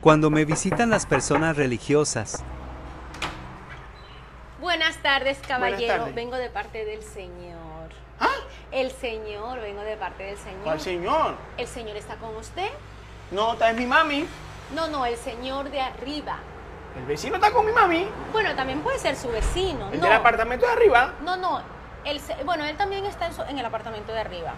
Cuando me visitan las personas religiosas, Buenas tardes, caballero. tardes. Vengo de parte del Señor. ¿Ah? El Señor, vengo de parte del Señor. ¿Cuál señor? ¿El Señor está con usted? No, esta es mi mami. No, no, el Señor de arriba. El vecino está con mi mami. Bueno, también puede ser su vecino. El no. del apartamento de arriba. No, no. El bueno, él también está en, su- en el apartamento de arriba.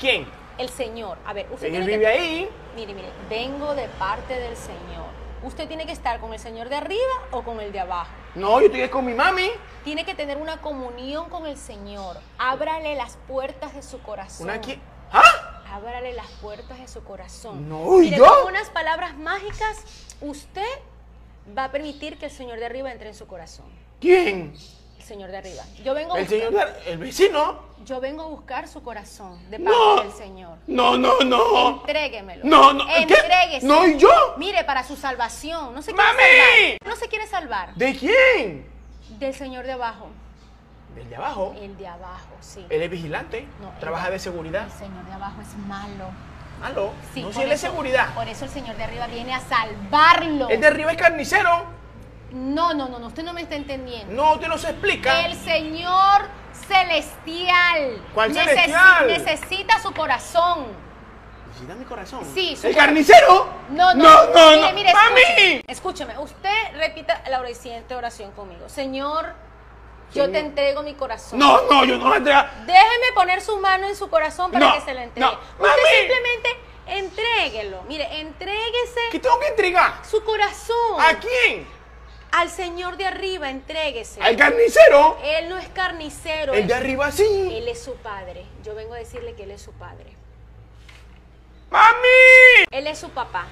¿Quién? El Señor. A ver, usted tiene vive que- ahí. Mire, mire, vengo de parte del Señor. Usted tiene que estar con el Señor de arriba o con el de abajo. No, yo estoy con mi mami. Tiene que tener una comunión con el Señor. Ábrale las puertas de su corazón. ¿Una quién? ¿Ah? Ábrale las puertas de su corazón. No, ¿y Mire, yo? con unas palabras mágicas, usted va a permitir que el Señor de arriba entre en su corazón. ¿Quién? Señor de arriba. Yo vengo, El señor de... El vecino. yo vengo a buscar su corazón de parte No. del Señor. No, no, no. Entréguemelo. No, no, ¿qué? Entréguese. No, ¿y yo? Mire, para su salvación. No se quiere ¡Mami! salvar. No se quiere salvar. ¿De quién? Del Señor de abajo. Del de abajo. El de abajo, sí. Él es vigilante. No, trabaja de seguridad. El Señor de abajo es malo. ¿Aló? Sí, no, si él es seguridad. Por eso el Señor de arriba viene a salvarlo. El de arriba es carnicero. No, no, no, no, usted no me está entendiendo. No, usted no se explica. El Señor celestial. ¿Cuál necesi- celestial? Necesita su corazón. Necesita mi corazón. Sí, su ¿El carnicero? No, no, No, no, mire, no. mire, ¡Mami! escúcheme, escúcheme, usted repita la siguiente oración conmigo. Señor, yo te entrego mi corazón. No, no, yo no la entrega. Déjeme poner su mano en su corazón para No, que se lo entregue. no, Usted mami. simplemente entréguelo. Mire, entréguese ¿Qué tengo que entregar? su corazón. ¿A quién? Al Señor de arriba, entréguese. ¿Al carnicero? Él no es carnicero. El de arriba sí. Él es su padre. Yo vengo a decirle que él es su padre. ¡Mami! Él es su papá.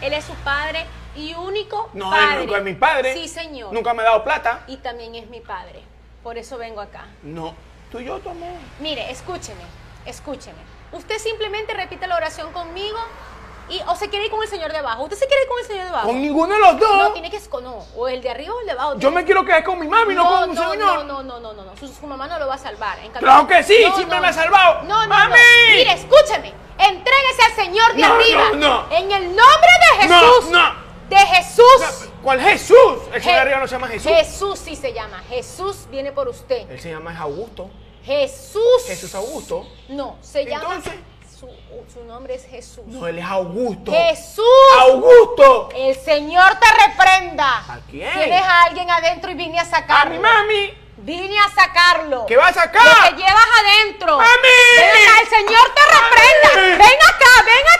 Él es su padre y único No, padre. él nunca es mi padre. Sí, señor. Nunca me ha dado plata. Y también es mi padre. Por eso vengo acá. No. Tú y yo, tu amor. Mire, escúcheme, escúcheme. Usted simplemente repite la oración conmigo y o se quiere ir con el señor de abajo. ¿Usted se quiere ir con el señor de abajo? Con ninguno de los dos. No, tiene que no, o el de arriba o el de abajo. Yo me quiero quedar con mi mami, no, con un no, señor. no, no, no, no, no, no. Su, su mamá no lo va a salvar. En cambio- Claro que sí, siempre me ha salvado. No, no, ¡Mami! no. Mire, escúcheme. Entréguese al Señor de No, arriba. no, no. En el nombre de No, Jesús. no. De Jesús. ¿Cuál Jesús? El señor de arriba no se llama Jesús. Jesús sí se llama. Jesús viene por usted. Él se llama Augusto. Jesús. Jesús Augusto. No, se llama. Entonces. Su, su nombre es Jesús. No, él es Augusto. Jesús. Augusto. El Señor te reprenda. ¿A quién? Tienes a alguien adentro y vine a A sacarlo. mi mami. Vine a sacarlo. ¿Qué va a sacar? Lo que llevas adentro. ¡Mami! Ven acá, el Señor te reprenda. ¡Mami! Ven acá, ven acá.